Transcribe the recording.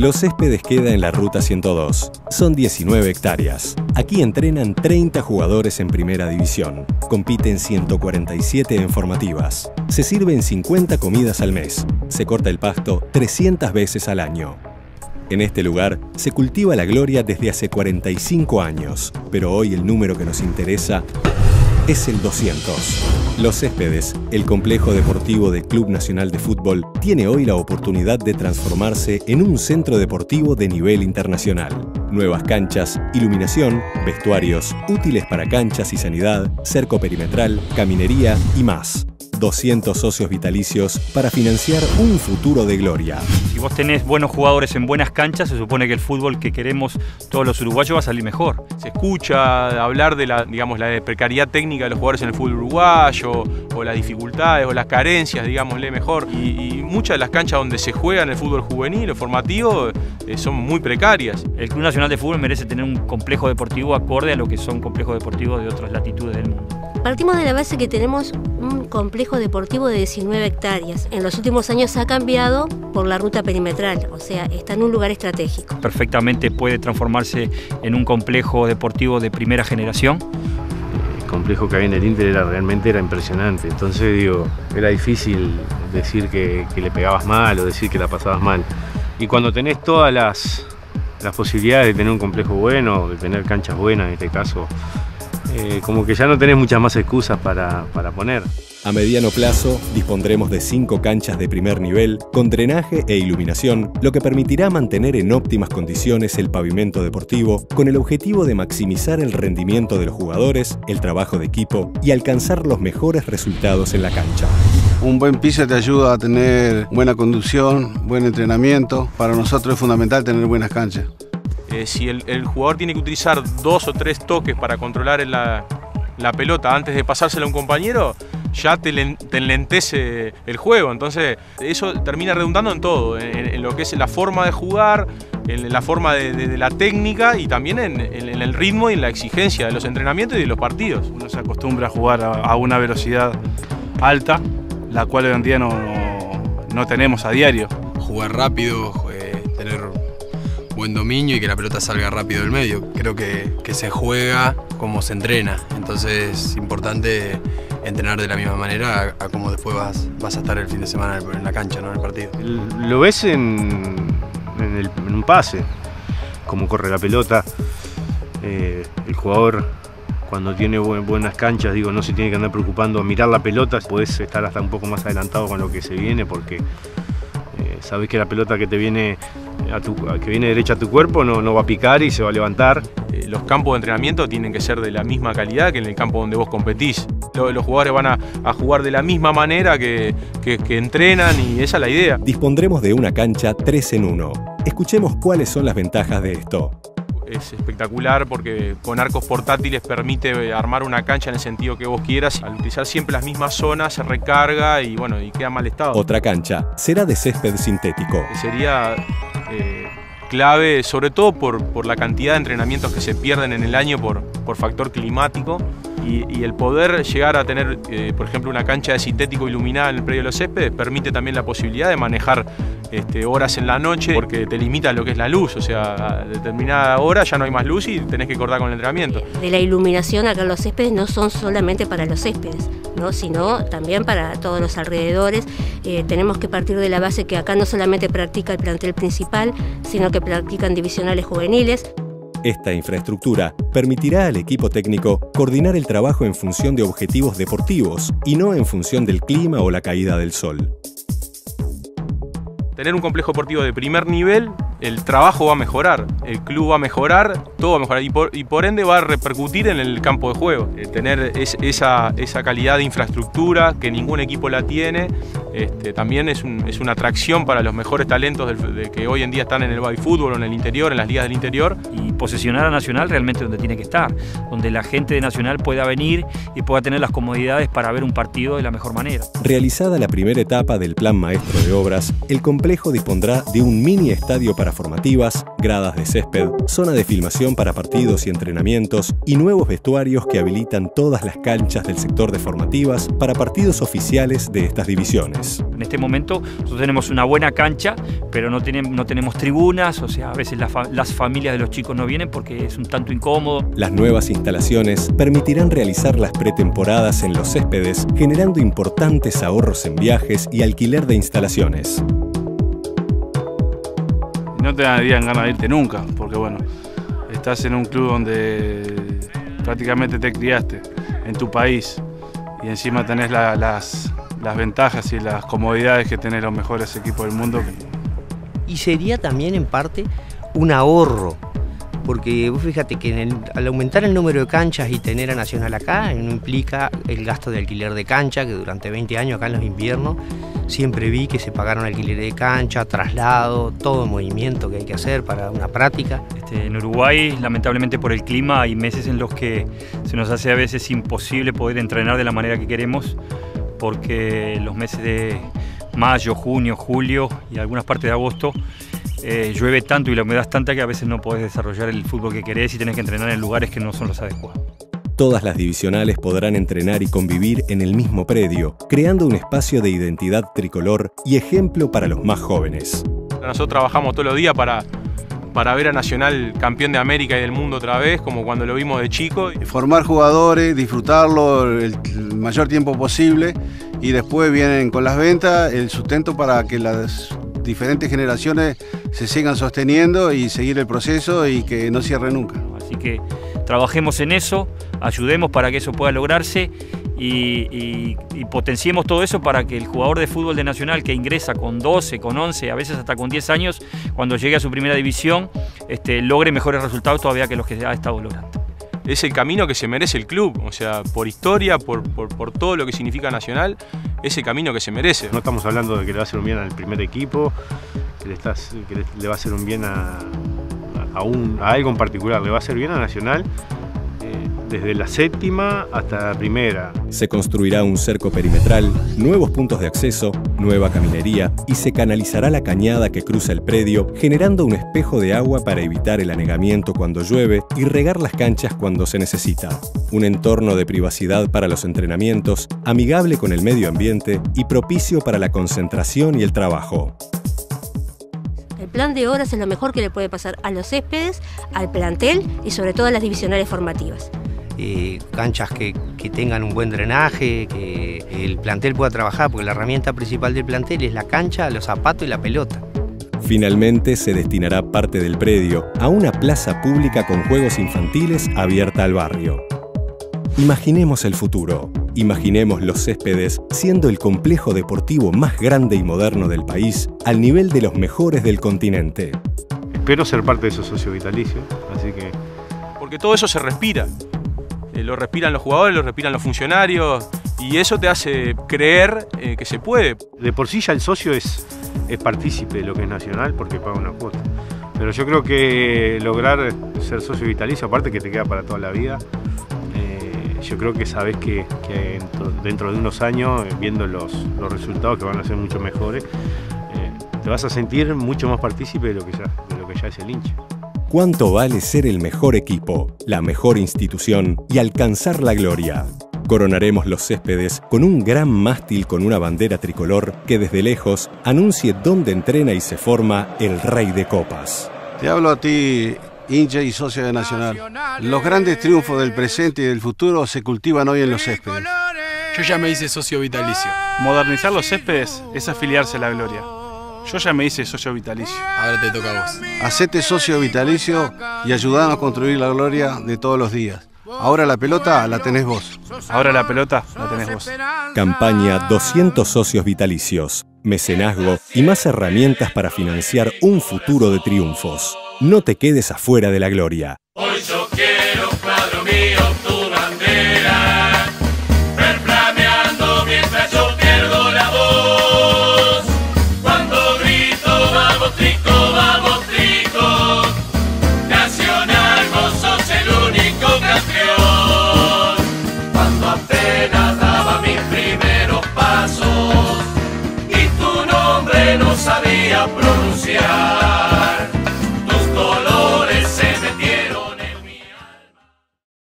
Los Céspedes queda en la Ruta 102. Son 19 hectáreas. Aquí entrenan 30 jugadores en primera división. Compiten 147 en formativas. Se sirven 50 comidas al mes. Se corta el pasto 300 veces al año. En este lugar se cultiva la gloria desde hace 45 años, pero hoy el número que nos interesa es el 200. Los Céspedes, el complejo deportivo del Club Nacional de Fútbol, tiene hoy la oportunidad de transformarse en un centro deportivo de nivel internacional. Nuevas canchas, iluminación, vestuarios, útiles para canchas y sanidad, cerco perimetral, caminería y más. 200 socios vitalicios para financiar un futuro de gloria. Vos tenés buenos jugadores en buenas canchas, se supone que el fútbol que queremos todos los uruguayos va a salir mejor. Se escucha hablar de la, digamos, la precariedad técnica de los jugadores en el fútbol uruguayo, o las dificultades, o las carencias, digámosle mejor. Y, muchas de las canchas donde se juega en el fútbol juvenil o formativo eh, son muy precarias. El Club Nacional de Fútbol merece tener un complejo deportivo acorde a lo que son complejos deportivos de otras latitudes del mundo. Partimos de la base que tenemos un complejo deportivo de 19 hectáreas. En los últimos años ha cambiado por la ruta perimetral, o sea, está en un lugar estratégico. Perfectamente puede transformarse en un complejo deportivo de primera generación. El complejo que había en el Inter era realmente era impresionante, entonces digo, era difícil decir que, le pegabas mal o decir que la pasabas mal. Y cuando tenés todas las, las posibilidades de tener un complejo bueno, de tener canchas buenas en este caso, eh, como que ya no tenés muchas más excusas para, para poner. A mediano plazo, dispondremos de cinco canchas de primer nivel con drenaje e iluminación, lo que permitirá mantener en óptimas condiciones el pavimento deportivo con el objetivo de maximizar el rendimiento de los jugadores, el trabajo de equipo y alcanzar los mejores resultados en la cancha. Un buen piso te ayuda a tener buena conducción, buen entrenamiento. Para nosotros es fundamental tener buenas canchas. Eh, si el, jugador tiene que utilizar dos o tres toques para controlar la, pelota antes de pasársela a un compañero, ya te, enlentece el juego. Entonces, eso termina redundando en todo, en, lo que es la forma de jugar, en la forma de, la técnica y también en, el ritmo y en la exigencia de los entrenamientos y de los partidos. Uno se acostumbra a jugar a, una velocidad alta, la cual hoy en día no, no tenemos a diario. Jugar rápido, tener buen dominio y que la pelota salga rápido del medio. Creo que, se juega como se entrena, entonces es importante entrenar de la misma manera a, cómo después vas, vas, a estar el fin de semana en la cancha, ¿no? en el partido. Lo ves en, un pase, cómo corre la pelota. Eh, el jugador cuando tiene buenas canchas, digo, no se tiene que andar preocupando a mirar la pelota, puedes estar hasta un poco más adelantado con lo que se viene porque eh, sabes que la pelota que te viene que viene derecha a tu cuerpo no, no va a picar y se va a levantar. Eh, los campos de entrenamiento tienen que ser de la misma calidad que en el campo donde vos competís. Los, jugadores van a, jugar de la misma manera que, que, que entrenan y esa es la idea. Dispondremos de una cancha 3 en 1. Escuchemos cuáles son las ventajas de esto es espectacular porque con arcos portátiles permite armar una cancha en el sentido que vos quieras. Al utilizar siempre las mismas zonas se recarga y bueno, y queda mal estado. Otra cancha será de césped sintético. Sería eh, clave, sobre todo por, la cantidad de entrenamientos que se pierden en el año por, por factor climático. Y, el poder llegar a tener, eh, por ejemplo, una cancha de sintético iluminada en el predio de los céspedes permite también la posibilidad de manejar este, horas en la noche porque te limita lo que es la luz, o sea, a determinada hora ya no hay más luz y tenés que cortar con el entrenamiento. De la iluminación acá los céspedes no son solamente para los céspedes, ¿no? sino también para todos los alrededores. Eh, tenemos que partir de la base que acá no solamente practica el plantel principal, sino que practican divisionales juveniles. Esta infraestructura permitirá al equipo técnico coordinar el trabajo en función de objetivos deportivos y no en función del clima o la caída del sol. Tener un complejo deportivo de primer nivel el trabajo va a mejorar, el club va a mejorar, todo va a mejorar y por, ende va a repercutir en el campo de juego. Eh, tener esa, esa, calidad de infraestructura que ningún equipo la tiene, este, también es, una atracción para los mejores talentos de que hoy en día están en el fútbol o en el interior, en las ligas del interior. Y posesionar a Nacional realmente donde tiene que estar, donde la gente de Nacional pueda venir y pueda tener las comodidades para ver un partido de la mejor manera. Realizada la primera etapa del plan maestro de obras, el complejo dispondrá de un mini estadio para para formativas, gradas de césped, zona de filmación para partidos y entrenamientos y nuevos vestuarios que habilitan todas las canchas del sector de formativas para partidos oficiales de estas divisiones. En este momento nosotros tenemos una buena cancha, pero no tenemos, no tenemos tribunas, o sea, a veces las familias de los chicos no vienen porque es un tanto incómodo. Las nuevas instalaciones permitirán realizar las pretemporadas en los céspedes, generando importantes ahorros en viajes y alquiler de instalaciones. No te darían ganas de irte nunca, porque bueno, estás en un club donde prácticamente te criaste, en tu país, y encima tenés las, las ventajas y las comodidades que tienen los mejores equipos del mundo. Y sería también en parte un ahorro porque vos fíjate que al aumentar el número de canchas y tener a Nacional acá, no implica el gasto de alquiler de cancha, que durante 20 años acá en los inviernos siempre vi que se pagaron alquiler de cancha, traslado, todo movimiento que hay que hacer para una práctica. Este, en Uruguay, lamentablemente por el clima, hay meses en los que se nos hace a veces imposible poder entrenar de la manera que queremos, porque los meses de mayo, junio, julio y algunas partes de agosto eh, llueve tanto y la humedad es tanta que a veces no podés desarrollar el fútbol que querés y tenés que entrenar en lugares que no son los adecuados. Todas las divisionales podrán entrenar y convivir en el mismo predio, creando un espacio de identidad tricolor y ejemplo para los más jóvenes. Nosotros trabajamos todos los días para, para ver a Nacional campeón de América y del mundo otra vez, como cuando lo vimos de chico. Formar jugadores, disfrutarlo el mayor tiempo posible y después vienen con las ventas el sustento para que las diferentes generaciones se sigan sosteniendo y seguir el proceso y que no cierre nunca. Así que trabajemos en eso, ayudemos para que eso pueda lograrse y, potenciemos todo eso para que el jugador de fútbol de Nacional que ingresa con 12, con 11, a veces hasta con 10 años, cuando llegue a su primera división, este, logre mejores resultados todavía que los que ha estado logrando es el camino que se merece el club, o sea, por historia, por, por, todo lo que significa Nacional, es el camino que se merece. No estamos hablando de que le va a hacer un bien al primer equipo, que le, estás, que le, va a hacer un bien a, a, algo en particular, le va a hacer bien a Nacional desde la séptima hasta la primera. Se construirá un cerco perimetral, nuevos puntos de acceso, nueva caminería y se canalizará la cañada que cruza el predio, generando un espejo de agua para evitar el anegamiento cuando llueve y regar las canchas cuando se necesita. Un entorno de privacidad para los entrenamientos, amigable con el medio ambiente y propicio para la concentración y el trabajo. El plan de horas es lo mejor que le puede pasar a los céspedes, al plantel y sobre todo a las divisionales formativas. Eh, canchas que, tengan un buen drenaje, que el plantel pueda trabajar, porque la herramienta principal del plantel es la cancha, los zapatos y la pelota. Finalmente se destinará parte del predio a una plaza pública con juegos infantiles abierta al barrio. Imaginemos el futuro. Imaginemos los céspedes siendo el complejo deportivo más grande y moderno del país al nivel de los mejores del continente. Espero ser parte de esos socios vitalicios, así que... Porque todo eso se respira. Eh, lo respiran los jugadores, lo respiran los funcionarios y eso te hace creer eh, que se puede. De por sí ya el socio es, es partícipe de lo que es nacional porque paga una cuota. Pero yo creo que lograr ser socio vitalicio, aparte que te queda para toda la vida, yo creo que sabes que, dentro de unos años, viendo los, los, resultados que van a ser mucho mejores, te vas a sentir mucho más partícipe de lo que ya, de lo que ya es el hincha. ¿Cuánto vale ser el mejor equipo, la mejor institución y alcanzar la gloria? Coronaremos los céspedes con un gran mástil con una bandera tricolor que desde lejos anuncie dónde entrena y se forma el Rey de Copas. Te hablo a ti, hincha y socio de Nacional. Los grandes triunfos del presente y del futuro se cultivan hoy en los céspedes. Yo ya me hice socio vitalicio. Modernizar los céspedes es afiliarse a la gloria. Yo ya me hice socio vitalicio. Ahora te toca a vos. Hacete socio vitalicio y ayudanos a construir la gloria de todos los días. Ahora la pelota la tenés vos. Ahora la pelota la tenés vos. Campaña 200 socios vitalicios, mecenazgo y más herramientas para financiar un futuro de triunfos. No te quedes afuera de la gloria. Hoy yo quiero cuadro mío, tu Yeah.